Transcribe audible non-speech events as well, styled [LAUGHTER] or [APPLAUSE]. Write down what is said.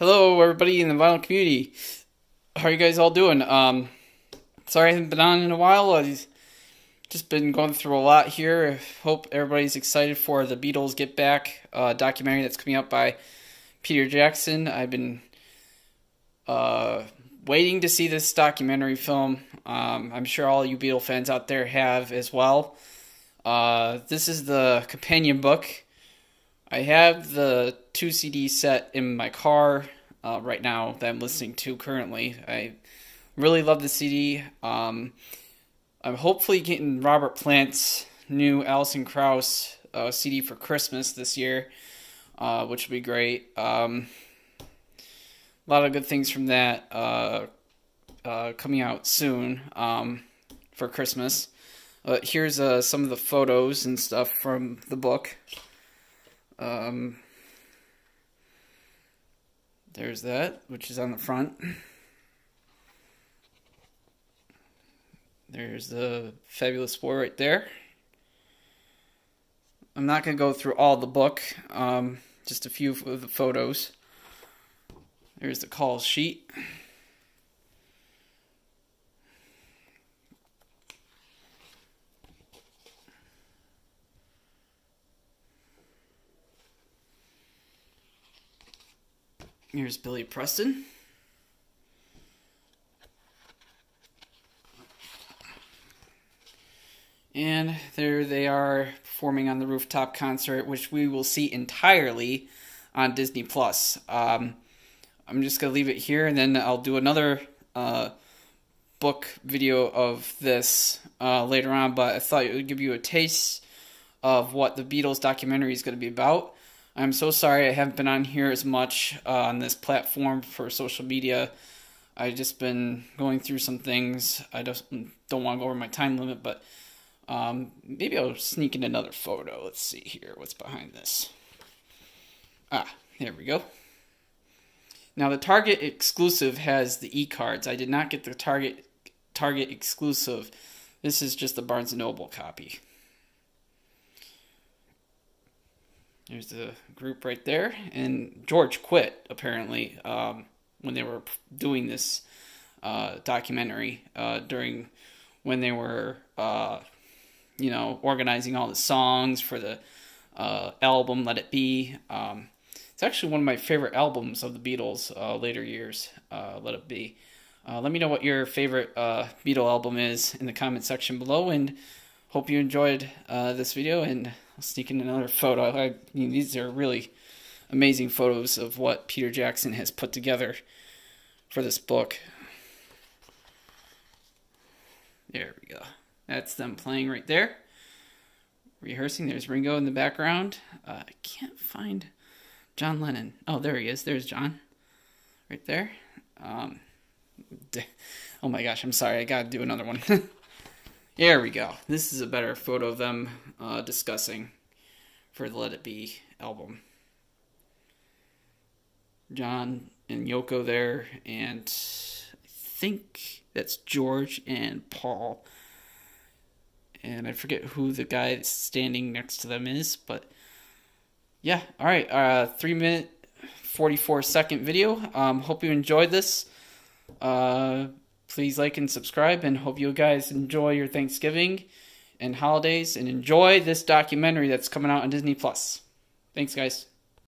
Hello, everybody in the vinyl community. How are you guys all doing? Um, sorry I haven't been on in a while. I've just been going through a lot here. I hope everybody's excited for the Beatles Get Back uh, documentary that's coming out by Peter Jackson. I've been uh, waiting to see this documentary film. Um, I'm sure all you Beatle fans out there have as well. Uh, this is the companion book. I have the two CD set in my car uh, right now that I'm listening to currently. I really love the CD. Um, I'm hopefully getting Robert Plant's new Alison Krauss uh, CD for Christmas this year, uh, which would be great. Um, a lot of good things from that uh, uh, coming out soon um, for Christmas. Uh, here's some of the photos and stuff from the book. Um, there's that, which is on the front. There's the Fabulous Four right there. I'm not going to go through all the book, um, just a few of the photos. There's the call sheet. Here's Billy Preston. And there they are performing on the rooftop concert, which we will see entirely on Disney Plus. Um, I'm just gonna leave it here, and then I'll do another uh, book video of this uh, later on. But I thought it would give you a taste of what the Beatles documentary is to be about. I'm so sorry I haven't been on here as much uh, on this platform for social media. I've just been going through some things. I just don't want to go over my time limit, but um, maybe I'll sneak in another photo. Let's see here. What's behind this? Ah, there we go. Now the Target exclusive has the e-cards. I did not get the Target Target exclusive. This is just the Barnes & Noble copy. There's the group right there. And George quit, apparently, um, when they were doing this uh, documentary uh, during when they were, uh, you know, organizing all the songs for the uh, album Let It Be. Um, it's actually one of my favorite albums of the Beatles uh, later years, uh, Let It Be. let me know what your favorite Beatle album is in the comment section below, and hope you enjoyed this video and I'll sneak in another photo. I mean, these are really amazing photos of what Peter Jackson has put together for this book. There we go. That's them playing right there. Rehearsing. There's Ringo in the background. Uh, I can't find John Lennon. Oh, there he is. There's John. Right there. Um, oh my gosh, I'm sorry. I gotta do another one. [LAUGHS] There we go. This is a better photo of them uh, discussing for the Let It Be album. John and Yoko there, and I think that's George and Paul. And I forget who the guy standing next to them is, but yeah. All right, uh, three minute, forty four second video. Um, hope you enjoyed this. Uh, please like and subscribe and hope you guys enjoy your Thanksgiving and holidays and enjoy this documentary that's coming out on Disney Plus. Thanks guys.